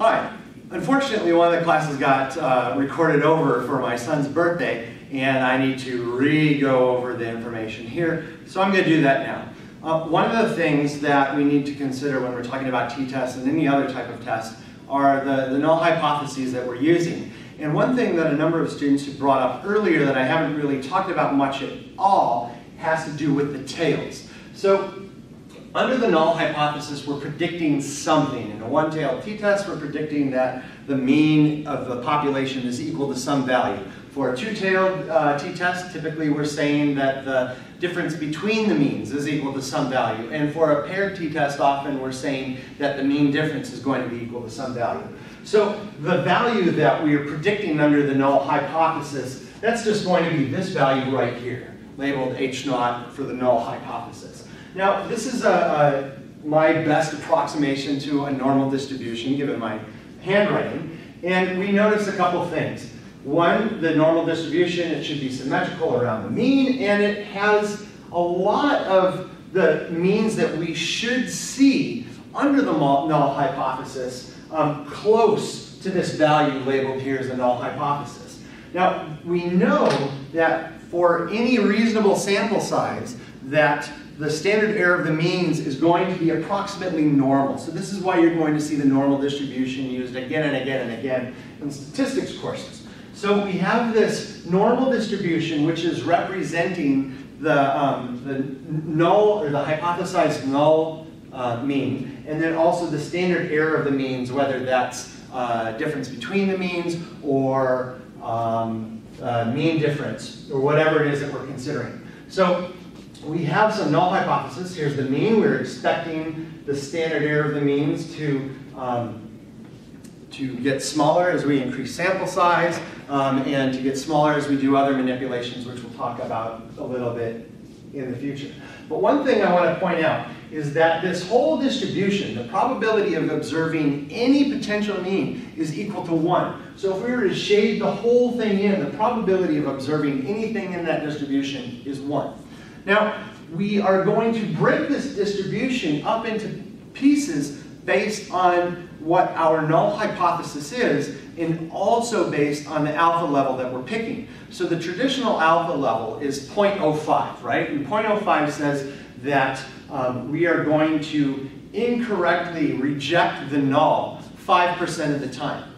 Hi. Unfortunately, one of the classes got uh, recorded over for my son's birthday, and I need to re-go over the information here, so I'm going to do that now. Uh, one of the things that we need to consider when we're talking about t-tests and any other type of test are the, the null hypotheses that we're using. And one thing that a number of students have brought up earlier that I haven't really talked about much at all has to do with the tails. So under the null hypothesis, we're predicting something. In a one-tailed t-test, we're predicting that the mean of the population is equal to some value. For a two-tailed uh, t-test, typically we're saying that the difference between the means is equal to some value. And for a paired t-test, often we're saying that the mean difference is going to be equal to some value. So the value that we are predicting under the null hypothesis, that's just going to be this value right here, labeled H naught for the null hypothesis. Now, this is a, a, my best approximation to a normal distribution, given my handwriting. And we notice a couple things. One, the normal distribution, it should be symmetrical around the mean, and it has a lot of the means that we should see under the null hypothesis um, close to this value labeled here as the null hypothesis. Now, we know that for any reasonable sample size, that the standard error of the means is going to be approximately normal. So this is why you're going to see the normal distribution used again and again and again in statistics courses. So we have this normal distribution which is representing the, um, the null or the hypothesized null uh, mean, and then also the standard error of the means, whether that's uh, difference between the means or um, uh, mean difference, or whatever it is that we're considering. So we have some null hypothesis. Here's the mean. We're expecting the standard error of the means to, um, to get smaller as we increase sample size um, and to get smaller as we do other manipulations, which we'll talk about a little bit in the future. But one thing I want to point out is that this whole distribution, the probability of observing any potential mean is equal to 1. So if we were to shade the whole thing in, the probability of observing anything in that distribution is 1. Now, we are going to break this distribution up into pieces based on what our null hypothesis is and also based on the alpha level that we're picking. So the traditional alpha level is 0.05, right? And 0.05 says that um, we are going to incorrectly reject the null 5% of the time.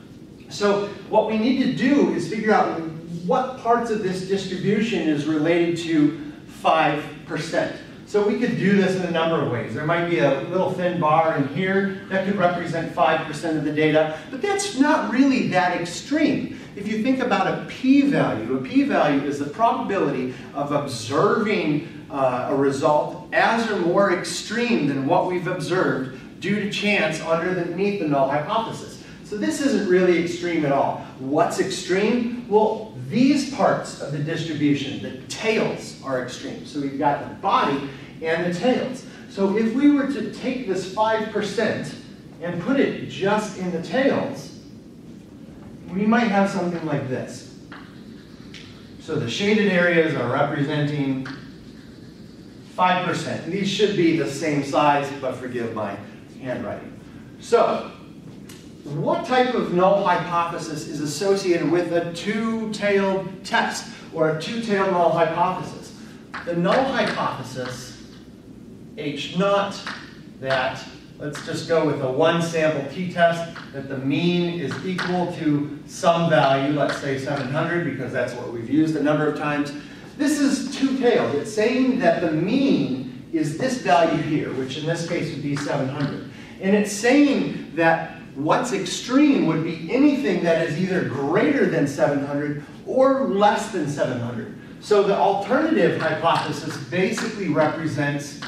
So what we need to do is figure out what parts of this distribution is related to 5%. So we could do this in a number of ways. There might be a little thin bar in here that could represent 5% of the data, but that's not really that extreme. If you think about a p-value, a p-value is the probability of observing uh, a result as or more extreme than what we've observed due to chance underneath the null hypothesis. So this isn't really extreme at all. What's extreme? Well, these parts of the distribution, the tails, are extreme. So we've got the body and the tails. So if we were to take this 5% and put it just in the tails, we might have something like this. So the shaded areas are representing 5%. And these should be the same size, but forgive my handwriting. So what type of null hypothesis is associated with a two-tailed test or a two-tailed null hypothesis? The null hypothesis, H naught, that, let's just go with a one-sample t-test, that the mean is equal to some value, let's say 700, because that's what we've used a number of times. This is two-tailed. It's saying that the mean is this value here, which in this case would be 700. And it's saying that What's extreme would be anything that is either greater than 700 or less than 700. So the alternative hypothesis basically represents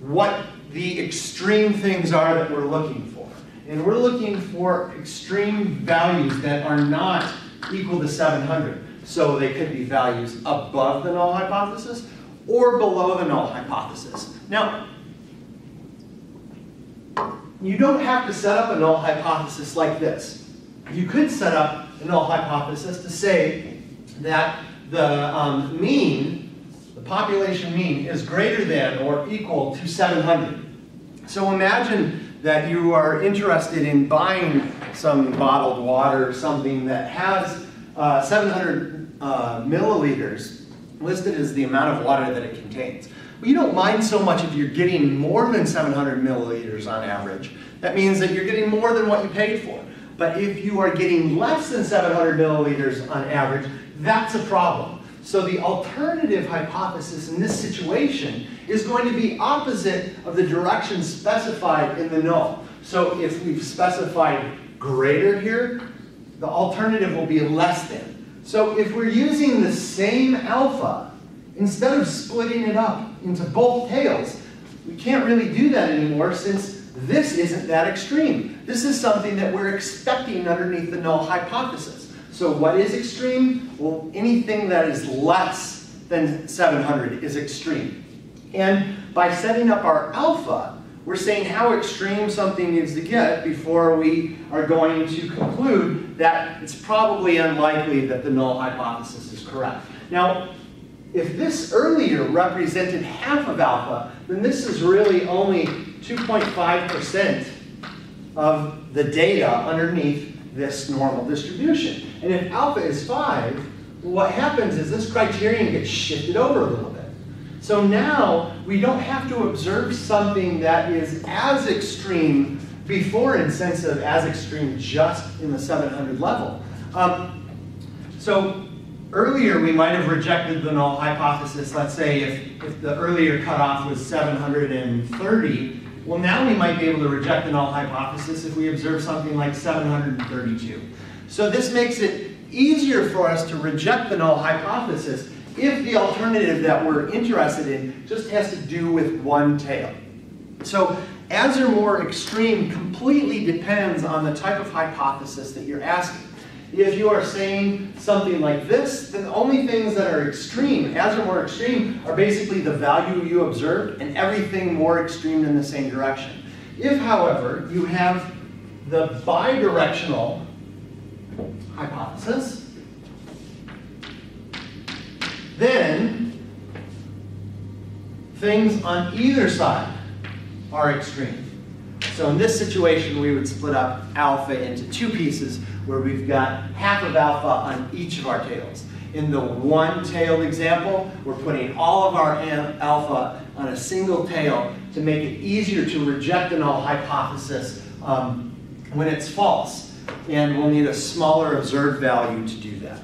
what the extreme things are that we're looking for. And we're looking for extreme values that are not equal to 700. So they could be values above the null hypothesis or below the null hypothesis. Now, you don't have to set up a null hypothesis like this. You could set up a null hypothesis to say that the um, mean, the population mean, is greater than or equal to 700. So imagine that you are interested in buying some bottled water, something that has uh, 700 uh, milliliters listed as the amount of water that it contains. Well, you don't mind so much if you're getting more than 700 milliliters on average. That means that you're getting more than what you paid for. But if you are getting less than 700 milliliters on average, that's a problem. So the alternative hypothesis in this situation is going to be opposite of the direction specified in the null. So if we've specified greater here, the alternative will be less than. So if we're using the same alpha, instead of splitting it up into both tails, we can't really do that anymore since this isn't that extreme. This is something that we're expecting underneath the null hypothesis. So what is extreme? Well, anything that is less than 700 is extreme. And by setting up our alpha, we're saying how extreme something needs to get before we are going to conclude that it's probably unlikely that the null hypothesis is correct. Now, if this earlier represented half of alpha, then this is really only 2.5% of the data underneath this normal distribution. And if alpha is 5, what happens is this criterion gets shifted over a little bit. So now we don't have to observe something that is as extreme before in sense of as extreme just in the 700 level. Um, so earlier we might have rejected the null hypothesis, let's say if, if the earlier cutoff was 730, well now we might be able to reject the null hypothesis if we observe something like 732. So this makes it easier for us to reject the null hypothesis if the alternative that we're interested in just has to do with one tail. So as or more extreme completely depends on the type of hypothesis that you're asking. If you are saying something like this, then the only things that are extreme, as or more extreme, are basically the value you observed and everything more extreme in the same direction. If, however, you have the bidirectional hypothesis, then things on either side are extreme. So in this situation, we would split up alpha into two pieces where we've got half of alpha on each of our tails. In the one-tailed example, we're putting all of our alpha on a single tail to make it easier to reject a null hypothesis um, when it's false. And we'll need a smaller observed value to do that.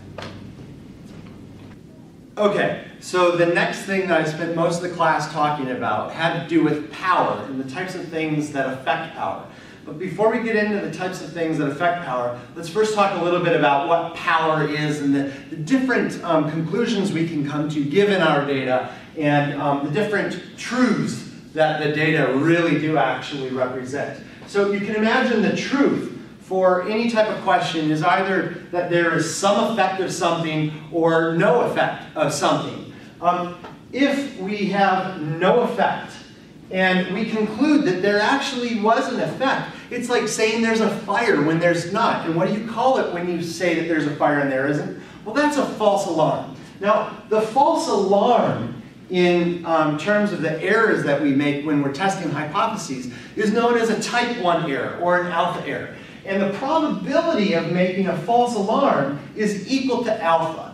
Okay, so the next thing that I spent most of the class talking about had to do with power and the types of things that affect power. But before we get into the types of things that affect power, let's first talk a little bit about what power is and the, the different um, conclusions we can come to given our data and um, the different truths that the data really do actually represent. So you can imagine the truth for any type of question is either that there is some effect of something or no effect of something. Um, if we have no effect and we conclude that there actually was an effect, it's like saying there's a fire when there's not. And what do you call it when you say that there's a fire and there isn't? Well, that's a false alarm. Now, the false alarm in um, terms of the errors that we make when we're testing hypotheses is known as a type 1 error or an alpha error. And the probability of making a false alarm is equal to alpha.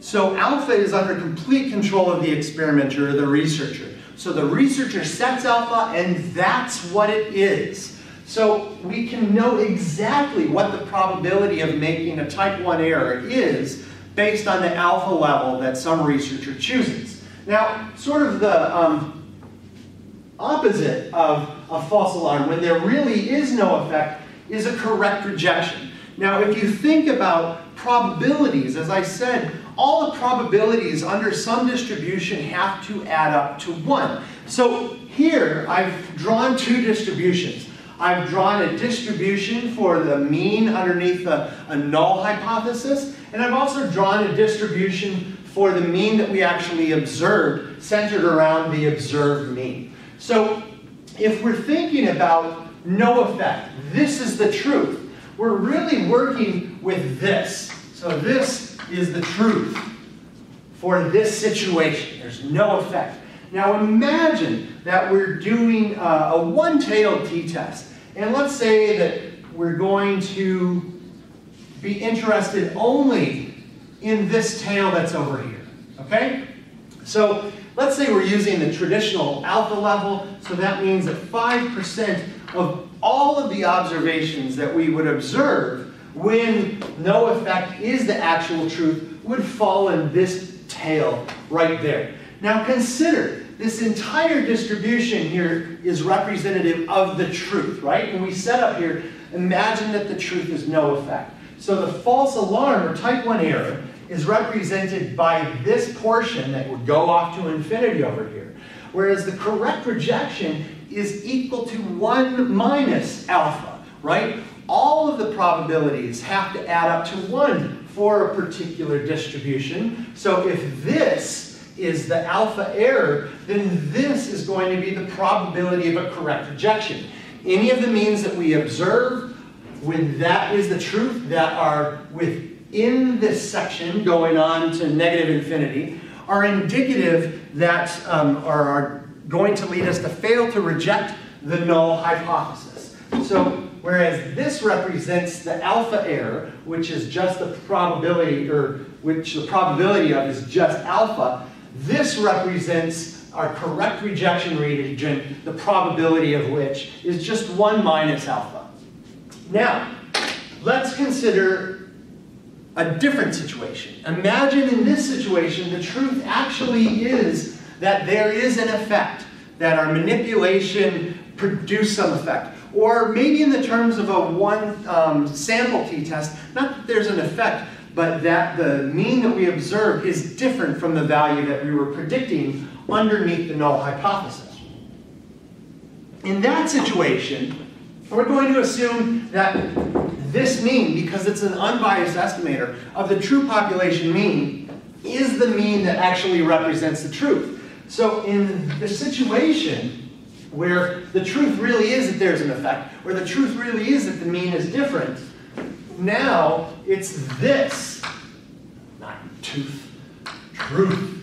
So alpha is under complete control of the experimenter or the researcher. So the researcher sets alpha and that's what it is. So we can know exactly what the probability of making a type 1 error is based on the alpha level that some researcher chooses. Now, sort of the um, opposite of a false alarm, when there really is no effect, is a correct rejection. Now, if you think about probabilities, as I said, all the probabilities under some distribution have to add up to 1. So here, I've drawn two distributions. I've drawn a distribution for the mean underneath a, a null hypothesis, and I've also drawn a distribution for the mean that we actually observed, centered around the observed mean. So if we're thinking about no effect. This is the truth. We're really working with this. So this is the truth for this situation. There's no effect. Now imagine that we're doing uh, a one-tailed t-test. And let's say that we're going to be interested only in this tail that's over here, okay? So let's say we're using the traditional alpha level, so that means that 5% of all of the observations that we would observe when no effect is the actual truth would fall in this tail right there. Now consider, this entire distribution here is representative of the truth, right? When we set up here, imagine that the truth is no effect. So the false alarm, or type 1 error, is represented by this portion that would go off to infinity over here. Whereas the correct rejection is equal to 1 minus alpha, right? All of the probabilities have to add up to 1 for a particular distribution. So if this is the alpha error, then this is going to be the probability of a correct rejection. Any of the means that we observe, when that is the truth, that are within this section going on to negative infinity, are indicative that um, are, going to lead us to fail to reject the null hypothesis. So whereas this represents the alpha error, which is just the probability, or which the probability of is just alpha, this represents our correct rejection region, the probability of which is just 1 minus alpha. Now, let's consider a different situation. Imagine in this situation, the truth actually is that there is an effect, that our manipulation produced some effect. Or maybe in the terms of a one um, sample t-test, not that there's an effect, but that the mean that we observe is different from the value that we were predicting underneath the null hypothesis. In that situation, we're going to assume that this mean, because it's an unbiased estimator of the true population mean, is the mean that actually represents the truth. So in the situation where the truth really is that there's an effect, where the truth really is that the mean is different, now it's this, not tooth, truth.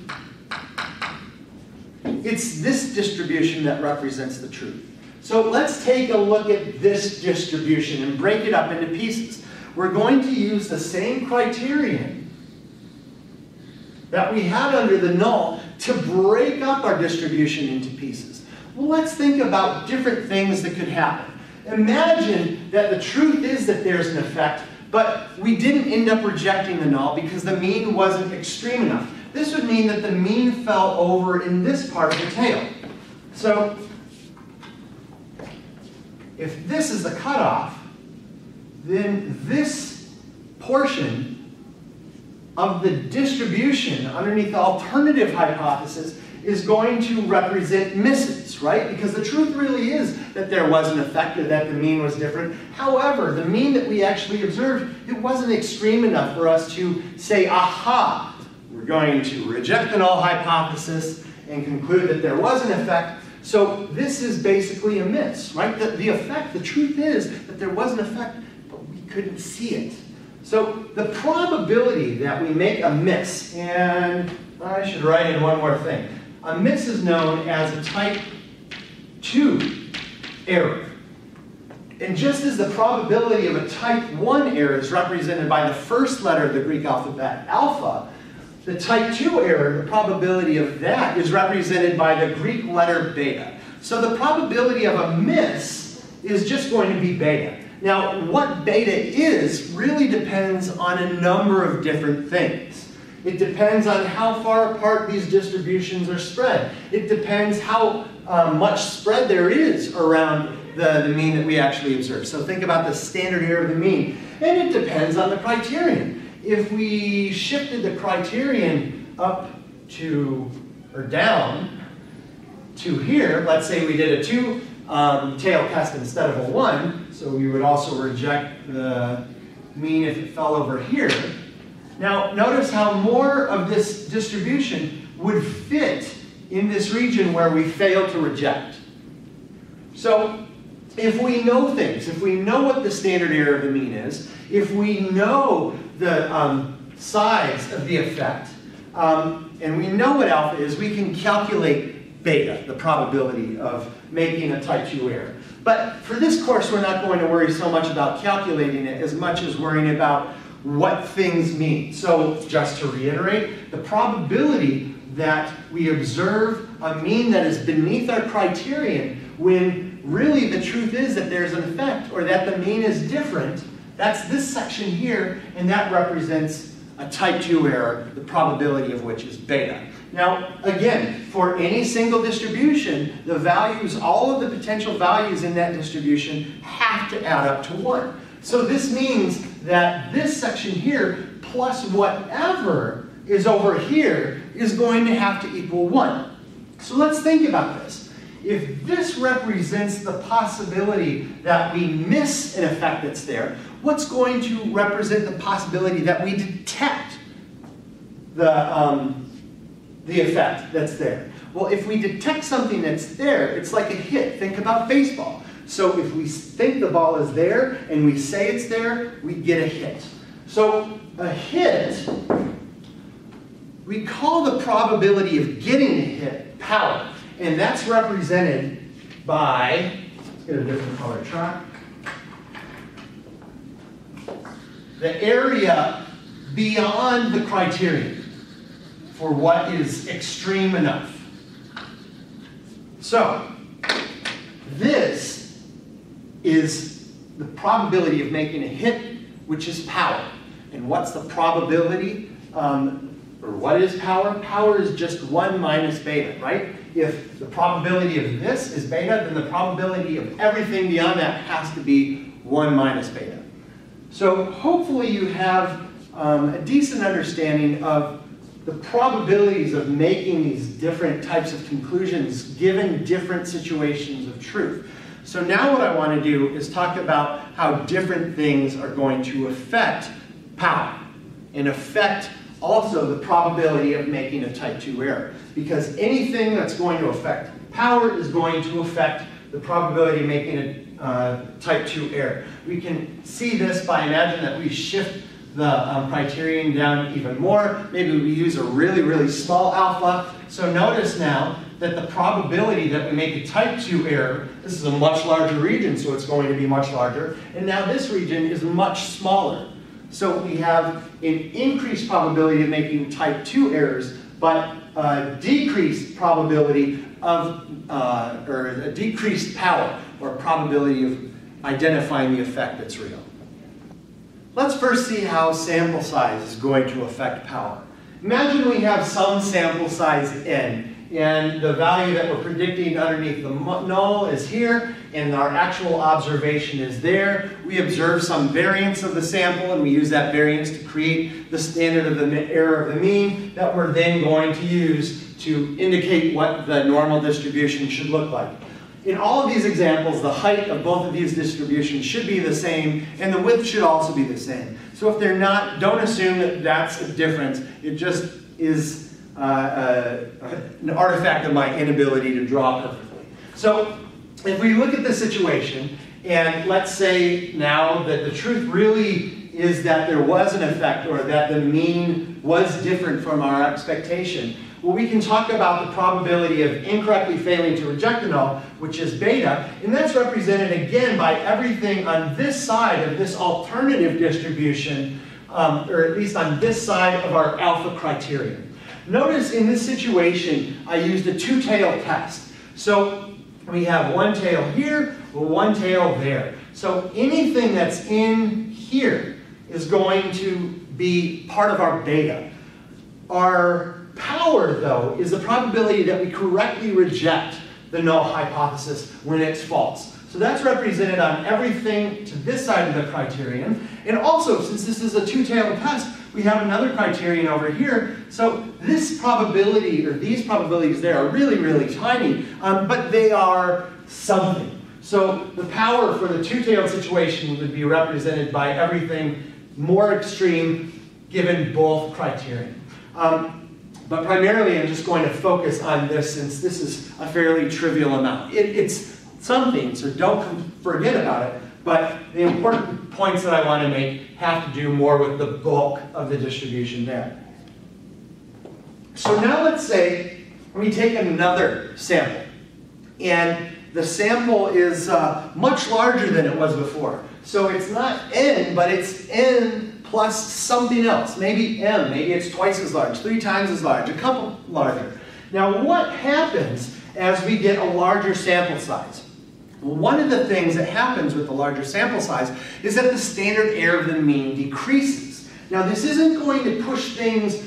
It's this distribution that represents the truth. So let's take a look at this distribution and break it up into pieces. We're going to use the same criterion that we had under the null to break up our distribution into pieces. Well, let's think about different things that could happen. Imagine that the truth is that there's an effect, but we didn't end up rejecting the null because the mean wasn't extreme enough. This would mean that the mean fell over in this part of the tail. So, if this is the cutoff, then this portion of the distribution underneath the alternative hypothesis is going to represent misses, right? Because the truth really is that there was an effect, that the mean was different. However, the mean that we actually observed, it wasn't extreme enough for us to say, aha, we're going to reject the null hypothesis and conclude that there was an effect. So this is basically a miss, right? The, the effect, the truth is that there was an effect, but we couldn't see it. So the probability that we make a miss, and I should write in one more thing. A miss is known as a type 2 error. And just as the probability of a type 1 error is represented by the first letter of the Greek alphabet, alpha, the type 2 error, the probability of that is represented by the Greek letter beta. So the probability of a miss is just going to be beta. Now, what beta is really depends on a number of different things. It depends on how far apart these distributions are spread. It depends how uh, much spread there is around the, the mean that we actually observe. So think about the standard error of the mean. And it depends on the criterion. If we shifted the criterion up to, or down to here, let's say we did a two um, tail test instead of a one, so we would also reject the mean if it fell over here. Now, notice how more of this distribution would fit in this region where we fail to reject. So, if we know things, if we know what the standard error of the mean is, if we know the um, size of the effect, um, and we know what alpha is, we can calculate beta, the probability of making a type 2 error. But for this course, we're not going to worry so much about calculating it as much as worrying about what things mean. So just to reiterate, the probability that we observe a mean that is beneath our criterion when really the truth is that there's an effect or that the mean is different, that's this section here, and that represents a type 2 error, the probability of which is beta. Now, again, for any single distribution, the values, all of the potential values in that distribution have to add up to 1. So this means that this section here plus whatever is over here is going to have to equal 1. So let's think about this. If this represents the possibility that we miss an effect that's there, what's going to represent the possibility that we detect the, um, the effect that's there? Well, if we detect something that's there, it's like a hit. Think about baseball. So if we think the ball is there and we say it's there, we get a hit. So a hit, we call the probability of getting a hit power. And that's represented by, let's get a different color chart. The area beyond the criterion for what is extreme enough. So, this is the probability of making a hit, which is power. And what's the probability, um, or what is power? Power is just 1 minus beta, right? If the probability of this is beta, then the probability of everything beyond that has to be 1 minus beta. So hopefully you have um, a decent understanding of the probabilities of making these different types of conclusions given different situations of truth. So now what I want to do is talk about how different things are going to affect power and affect also the probability of making a type 2 error. Because anything that's going to affect power is going to affect the probability of making a uh, type 2 error. We can see this by imagining that we shift the um, criterion down even more. Maybe we use a really, really small alpha. So notice now that the probability that we make a type 2 error, this is a much larger region, so it's going to be much larger. And now this region is much smaller. So we have an increased probability of making type 2 errors, but a decreased probability of, uh, or a decreased power, or probability of identifying the effect that's real. Let's first see how sample size is going to affect power. Imagine we have some sample size n, and the value that we're predicting underneath the null is here, and our actual observation is there. We observe some variance of the sample, and we use that variance to create the standard of the error of the mean that we're then going to use to indicate what the normal distribution should look like. In all of these examples, the height of both of these distributions should be the same, and the width should also be the same. So if they're not, don't assume that that's a difference. It just is an artifact of my inability to draw perfectly. So if we look at the situation, and let's say now that the truth really is that there was an effect or that the mean was different from our expectation, well, we can talk about the probability of incorrectly failing to reject a null, which is beta, and that's represented again by everything on this side of this alternative distribution, um, or at least on this side of our alpha criterion. Notice in this situation, I used a two-tailed test. So we have one tail here, one tail there. So anything that's in here is going to be part of our beta. Our Power, though, is the probability that we correctly reject the null hypothesis when it's false. So that's represented on everything to this side of the criterion. And also, since this is a two-tailed test, we have another criterion over here. So this probability, or these probabilities there, are really, really tiny, um, but they are something. So the power for the two-tailed situation would be represented by everything more extreme given both criterion. Um, but primarily, I'm just going to focus on this since this is a fairly trivial amount. It, it's something, so don't forget about it. But the important points that I want to make have to do more with the bulk of the distribution there. So now let's say we take another sample. And the sample is uh, much larger than it was before. So it's not n, but it's n plus something else. Maybe m, maybe it's twice as large, three times as large, a couple larger. Now what happens as we get a larger sample size? One of the things that happens with the larger sample size is that the standard error of the mean decreases. Now this isn't going to push things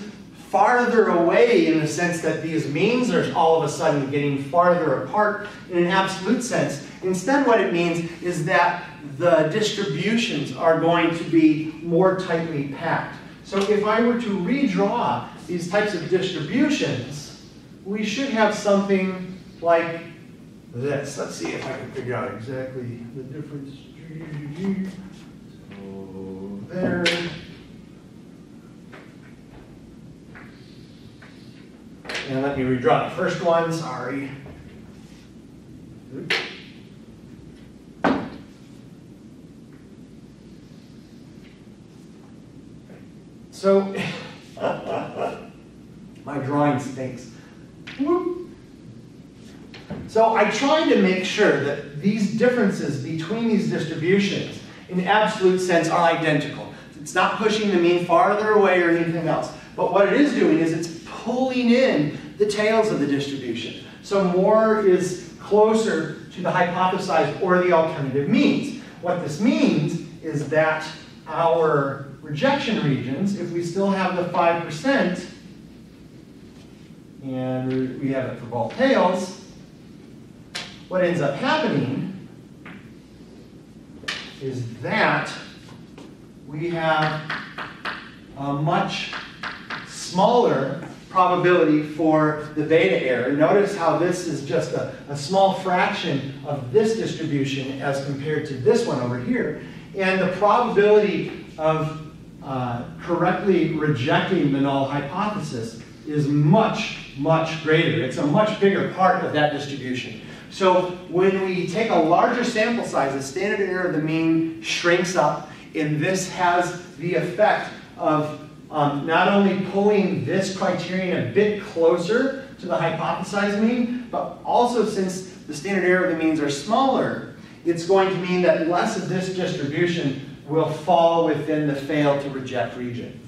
farther away in the sense that these means are all of a sudden getting farther apart in an absolute sense. Instead what it means is that the distributions are going to be more tightly packed. So if I were to redraw these types of distributions, we should have something like this. Let's see if I can figure out exactly the difference. So there. And let me redraw the first one, sorry. So, my drawing stinks. So I tried to make sure that these differences between these distributions in absolute sense are identical. It's not pushing the mean farther away or anything else. But what it is doing is it's pulling in the tails of the distribution. So more is closer to the hypothesized or the alternative means. What this means is that our rejection regions, if we still have the 5%, and we have it for both tails, what ends up happening is that we have a much smaller probability for the beta error. Notice how this is just a, a small fraction of this distribution as compared to this one over here. And the probability of uh, correctly rejecting the null hypothesis is much, much greater. It's a much bigger part of that distribution. So when we take a larger sample size, the standard error of the mean shrinks up, and this has the effect of um, not only pulling this criterion a bit closer to the hypothesized mean, but also since the standard error of the means are smaller, it's going to mean that less of this distribution will fall within the fail to reject region.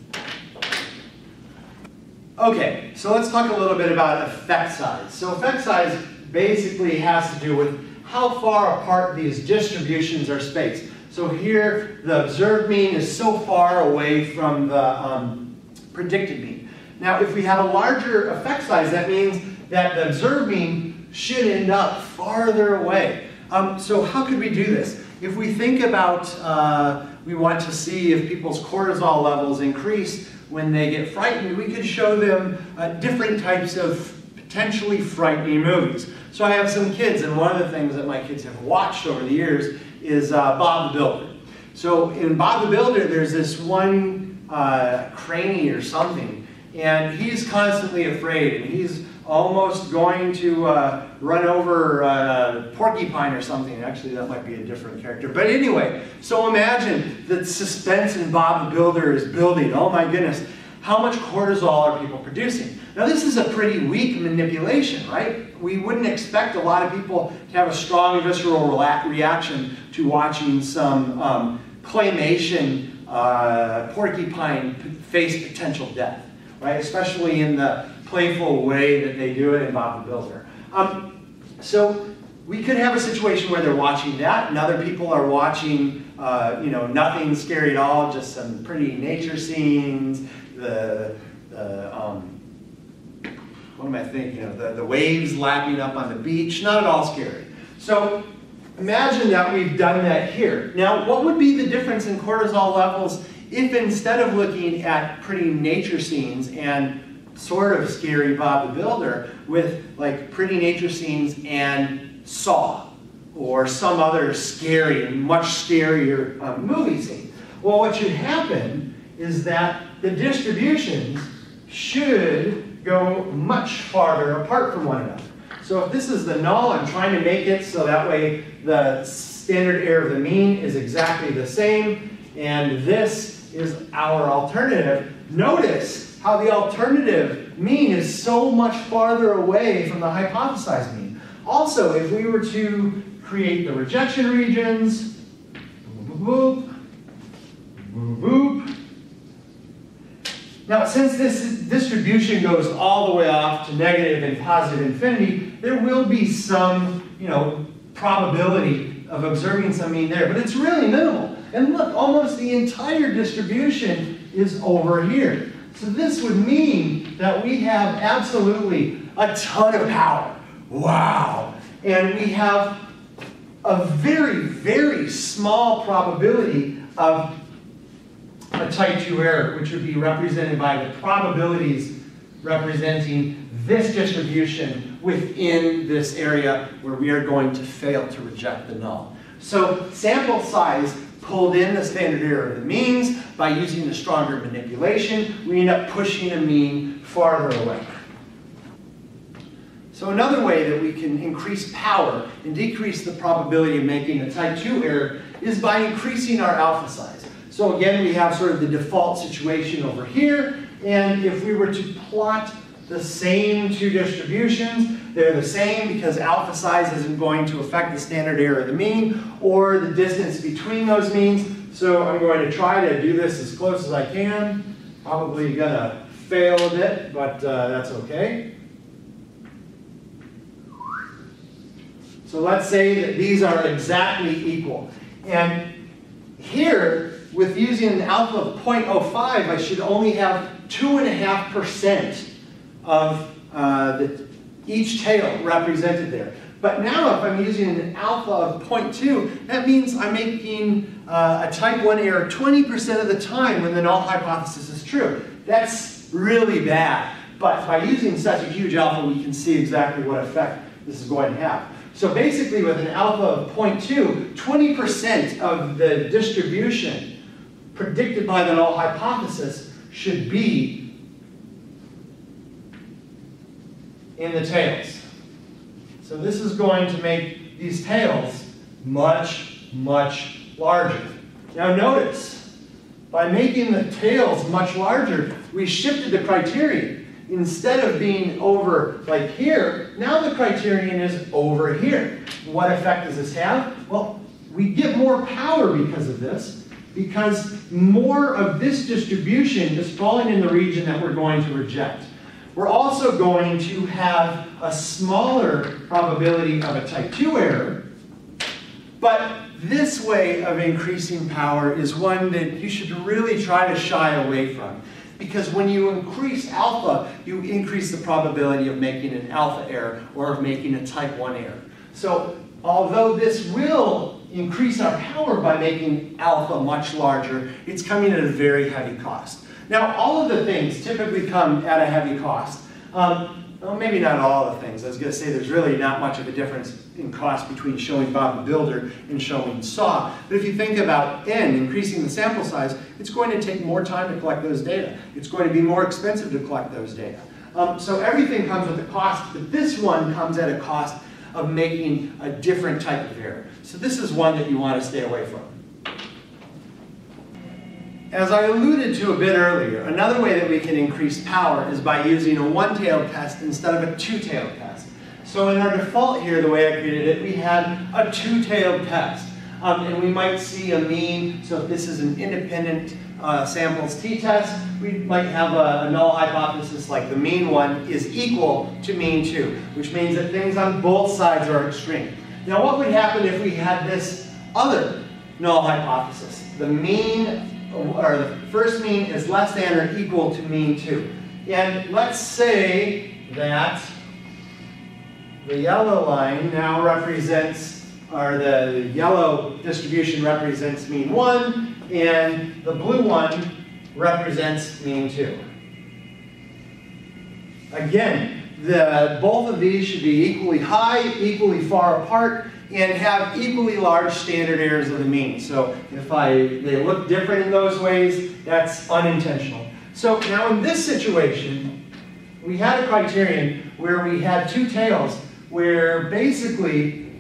Okay, so let's talk a little bit about effect size. So effect size basically has to do with how far apart these distributions are spaced. So here, the observed mean is so far away from the um, predicted mean. Now, if we have a larger effect size, that means that the observed mean should end up farther away. Um, so how could we do this? If we think about, uh, we want to see if people's cortisol levels increase when they get frightened, we could show them uh, different types of potentially frightening movies. So I have some kids, and one of the things that my kids have watched over the years is uh, Bob the Builder. So in Bob the Builder, there's this one uh, cranny or something, and he's constantly afraid, and he's almost going to uh, run over uh, Porcupine or something. Actually, that might be a different character. But anyway, so imagine the suspense in Bob the Builder is building. Oh my goodness, how much cortisol are people producing? Now this is a pretty weak manipulation, right? We wouldn't expect a lot of people to have a strong visceral reaction to watching some um, claymation uh, porcupine face potential death, right? Especially in the playful way that they do it in Bob the Builder. Um, so we could have a situation where they're watching that and other people are watching, uh, you know, nothing scary at all, just some pretty nature scenes, the, the um, what am I thinking of? The, the waves lapping up on the beach, not at all scary. So imagine that we've done that here. Now, what would be the difference in cortisol levels if instead of looking at pretty nature scenes and sort of scary Bob the Builder with like pretty nature scenes and Saw or some other scary, much scarier um, movie scene? Well, what should happen is that the distributions should go much farther apart from one another. So if this is the null, I'm trying to make it so that way the standard error of the mean is exactly the same, and this is our alternative. Notice how the alternative mean is so much farther away from the hypothesized mean. also, if we were to create the rejection regions, boop, boop, boop. Now, since this distribution goes all the way off to negative and positive infinity, there will be some, you know, probability of observing some mean there, but it's really minimal. And look, almost the entire distribution is over here. So this would mean that we have absolutely a ton of power. Wow. And we have a very, very small probability of a type 2 error, which would be represented by the probabilities representing this distribution within this area where we are going to fail to reject the null. So sample size pulled in the standard error of the means. By using the stronger manipulation, we end up pushing a mean farther away. So another way that we can increase power and decrease the probability of making a type 2 error is by increasing our alpha size. So again, we have sort of the default situation over here, and if we were to plot the same two distributions, they're the same because alpha size isn't going to affect the standard error of the mean or the distance between those means. So I'm going to try to do this as close as I can. Probably gonna fail a bit, but uh, that's okay. So let's say that these are exactly equal. And here, with using an alpha of 0.05, I should only have 2.5% of uh, the, each tail represented there. But now if I'm using an alpha of 0.2, that means I'm making uh, a type 1 error 20% of the time when the null hypothesis is true. That's really bad. But by using such a huge alpha, we can see exactly what effect this is going to have. So basically with an alpha of 0.2, 20% of the distribution predicted by the null hypothesis should be in the tails. So this is going to make these tails much, much larger. Now notice, by making the tails much larger, we shifted the criterion. Instead of being over like here, now the criterion is over here. What effect does this have? Well, we get more power because of this, because more of this distribution is falling in the region that we're going to reject. We're also going to have a smaller probability of a type 2 error, but this way of increasing power is one that you should really try to shy away from. Because when you increase alpha, you increase the probability of making an alpha error or of making a type 1 error. So although this will increase our power by making alpha much larger, it's coming at a very heavy cost. Now, all of the things typically come at a heavy cost. Um, well, maybe not all the things. I was going to say there's really not much of a difference in cost between showing Bob the Builder and showing SAW. But if you think about N, increasing the sample size, it's going to take more time to collect those data. It's going to be more expensive to collect those data. Um, so everything comes with a cost, but this one comes at a cost of making a different type of error. So this is one that you want to stay away from. As I alluded to a bit earlier, another way that we can increase power is by using a one-tailed test instead of a two-tailed test. So in our default here, the way I created it, we had a two-tailed test. Um, and we might see a mean, so if this is an independent uh, samples t-test, we might have a, a, null hypothesis like the mean one is equal to mean 2, which means that things on both sides are extreme. Now what would happen if we had this other null hypothesis? The mean or the first mean is less than or equal to mean 2. And let's say that the yellow line now represents, or the yellow distribution represents mean 1, and the blue one represents mean 2. Again, the, both of these should be equally high, equally far apart, and have equally large standard errors of the mean. So if I, they look different in those ways, that's unintentional. So now in this situation, we had a criterion where we had two tails where basically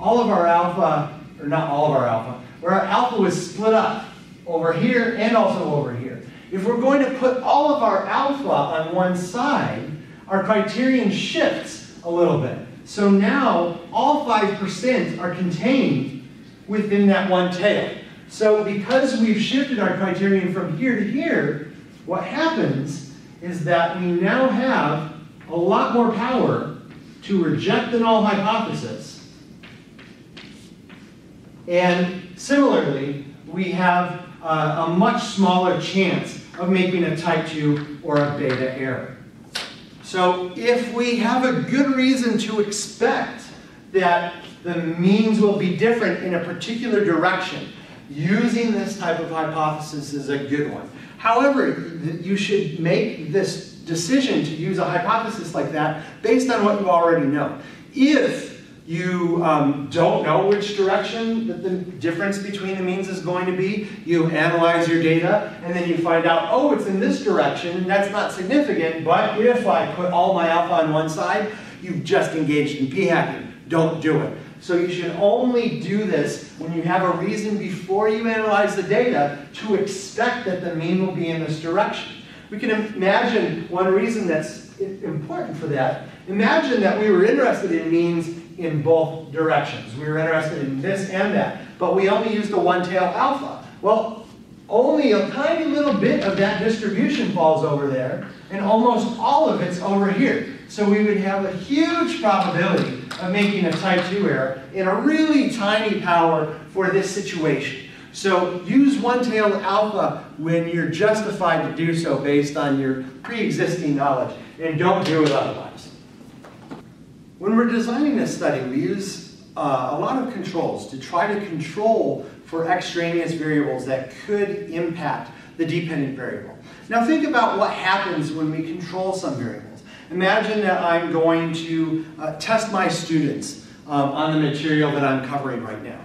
all of our alpha, or not all of our alpha, where our alpha was split up over here and also over here. If we're going to put all of our alpha on one side, our criterion shifts a little bit. So now all 5% are contained within that one tail. So because we've shifted our criterion from here to here, what happens is that we now have a lot more power to reject the null hypothesis. And similarly, we have uh, a much smaller chance of making a type 2 or a beta error. So if we have a good reason to expect that the means will be different in a particular direction, using this type of hypothesis is a good one. However, you should make this decision to use a hypothesis like that based on what you already know. If you um, don't know which direction that the difference between the means is going to be. You analyze your data, and then you find out, oh, it's in this direction, and that's not significant, but if I put all my alpha on one side, you've just engaged in p-hacking. Don't do it. So you should only do this when you have a reason before you analyze the data to expect that the mean will be in this direction. We can imagine one reason that's important for that. Imagine that we were interested in means in both directions. We were interested in this and that, but we only used the one-tail alpha. Well, only a tiny little bit of that distribution falls over there, and almost all of it's over here. So we would have a huge probability of making a type 2 error in a really tiny power for this situation. So use one-tailed alpha when you're justified to do so based on your pre-existing knowledge, and don't do it otherwise. When we're designing this study, we use uh, a lot of controls to try to control for extraneous variables that could impact the dependent variable. Now think about what happens when we control some variables. Imagine that I'm going to uh, test my students um, on the material that I'm covering right now.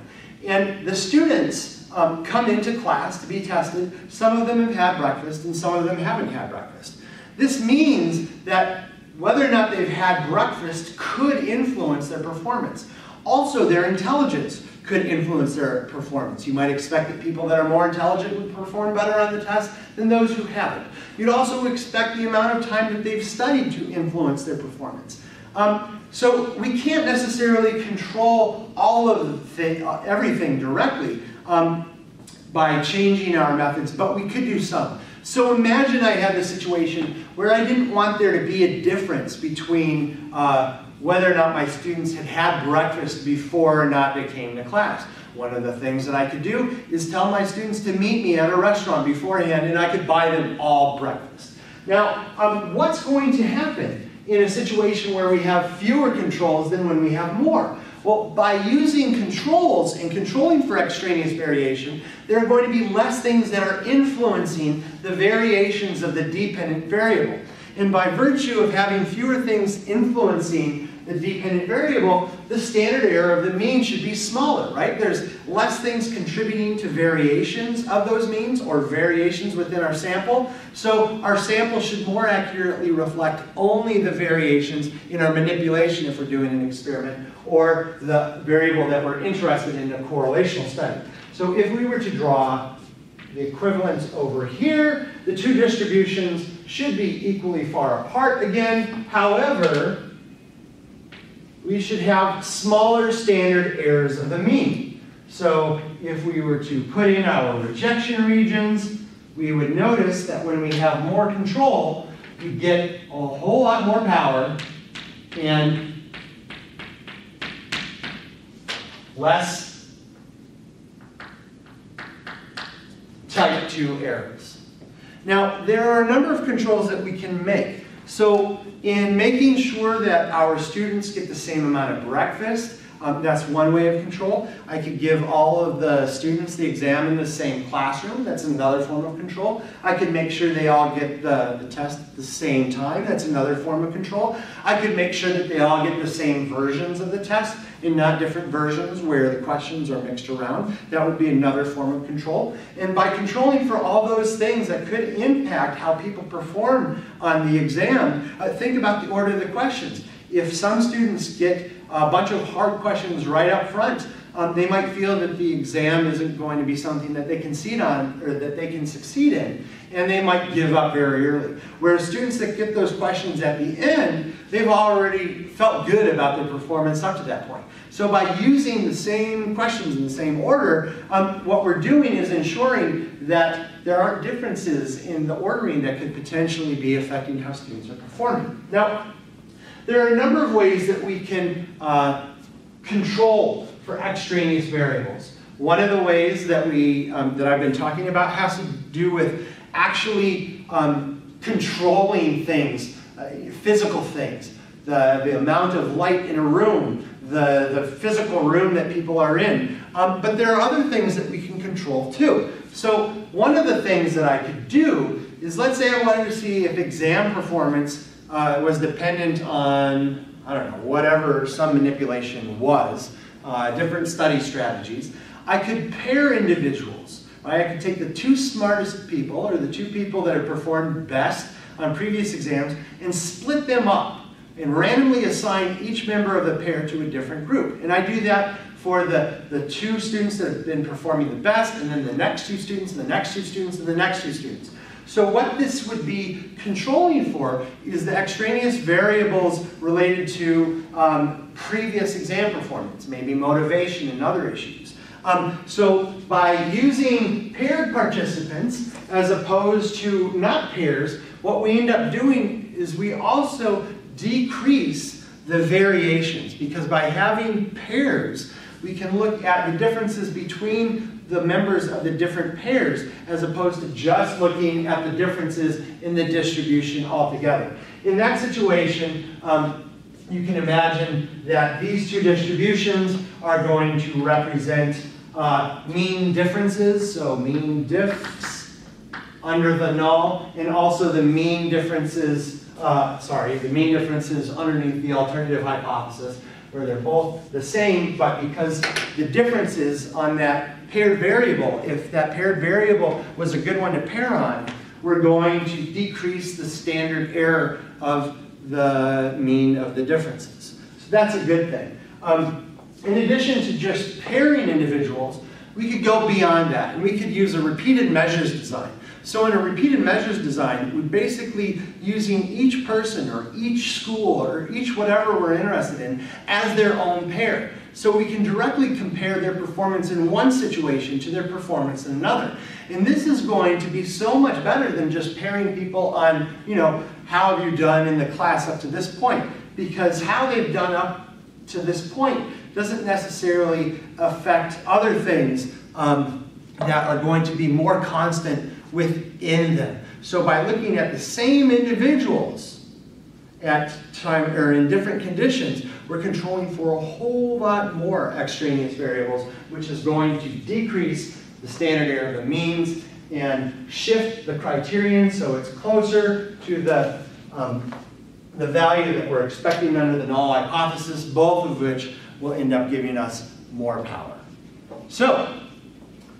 And the students um, come into class to be tested. Some of them have had breakfast and some of them haven't had breakfast. This means that whether or not they've had breakfast could influence their performance. Also, their intelligence could influence their performance. You might expect that people that are more intelligent would perform better on the test than those who haven't. You'd also expect the amount of time that they've studied to influence their performance. Um, so we can't necessarily control all of the uh, everything directly um, by changing our methods, but we could do some. So imagine I had the situation where I didn't want there to be a difference between uh, whether or not my students had had breakfast before or not they came to class. One of the things that I could do is tell my students to meet me at a restaurant beforehand and I could buy them all breakfast. Now, um, what's going to happen in a situation where we have fewer controls than when we have more? Well, by using controls and controlling for extraneous variation, there are going to be less things that are influencing the variations of the dependent variable. And by virtue of having fewer things influencing the dependent variable, the standard error of the mean should be smaller, right? There's less things contributing to variations of those means or variations within our sample. So our sample should more accurately reflect only the variations in our manipulation if we're doing an experiment or the variable that we're interested in a correlational study. So if we were to draw the equivalence over here, the two distributions should be equally far apart again. However, we should have smaller standard errors of the mean. So if we were to put in our rejection regions, we would notice that when we have more control, we get a whole lot more power and less type 2 errors. Now, there are a number of controls that we can make. So in making sure that our students get the same amount of breakfast, um, that's one way of control. I could give all of the students the exam in the same classroom. That's another form of control. I could make sure they all get the, the test at the same time. That's another form of control. I could make sure that they all get the same versions of the test in not different versions where the questions are mixed around. That would be another form of control. And by controlling for all those things that could impact how people perform on the exam, uh, think about the order of the questions. If some students get a bunch of hard questions right up front, Um, they might feel that the exam isn't going to be something that they can succeed on or that they can succeed in, and they might give up very early. Whereas students that get those questions at the end, they've already felt good about their performance up to that point. So by using the same questions in the same order, um, what we're doing is ensuring that there aren't differences in the ordering that could potentially be affecting how students are performing. Now, there are a number of ways that we can uh, control for extraneous variables. One of the ways that, we, um, that I've been talking about has to do with actually um, controlling things, uh, physical things, the, the amount of light in a room, the, the physical room that people are in. Um, but there are other things that we can control too. So one of the things that I could do is let's say I wanted to see if exam performance uh, was dependent on, I don't know, whatever some manipulation was, uh, different study strategies. I could pair individuals. Right? I could take the two smartest people or the two people that have performed best on previous exams and split them up and randomly assign each member of the pair to a different group. And I do that for the, the two students that have been performing the best, and then the next two students, and the next two students, and the next two students. So what this would be controlling for is the extraneous variables related to um, previous exam performance, maybe motivation and other issues. Um, so by using paired participants as opposed to not pairs, what we end up doing is we also decrease the variations because by having pairs, we can look at the differences between the members of the different pairs as opposed to just looking at the differences in the distribution altogether. In that situation, um, you can imagine that these two distributions are going to represent uh, mean differences, so mean diffs under the null, and also the mean differences uh, sorry, the mean differences underneath the alternative hypothesis, where they're both the same, but because the differences on that paired variable, if that paired variable was a good one to pair on, we're going to decrease the standard error of the mean of the differences. So that's a good thing. Um, in addition to just pairing individuals, we could go beyond that, and we could use a repeated measures design. So in a repeated measures design, we're basically using each person or each school or each whatever we're interested in as their own pair. So we can directly compare their performance in one situation to their performance in another. And this is going to be so much better than just pairing people on, you know, how have you done in the class up to this point? Because how they've done up to this point doesn't necessarily affect other things um, that are going to be more constant within them. So by looking at the same individuals at time or in different conditions, we're controlling for a whole lot more extraneous variables, which is going to decrease the standard error of the means and shift the criterion so it's closer to the, um, the value that we're expecting under the null hypothesis, both of which will end up giving us more power. So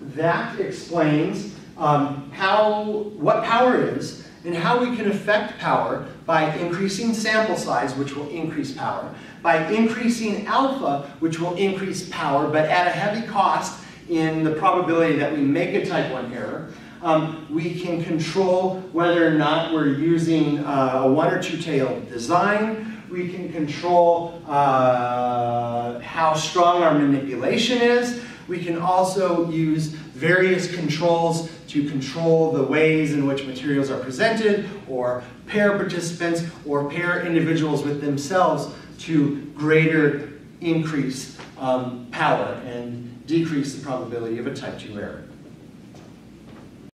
that explains um, how, what power is and how we can affect power by increasing sample size, which will increase power, by increasing alpha, which will increase power, but at a heavy cost in the probability that we make a type 1 error. Um, we can control whether or not we're using uh, a one or two tailed design. We can control uh, how strong our manipulation is. We can also use various controls to control the ways in which materials are presented, or pair participants, or pair individuals with themselves to greater increase um, power and decrease the probability of a type 2 error.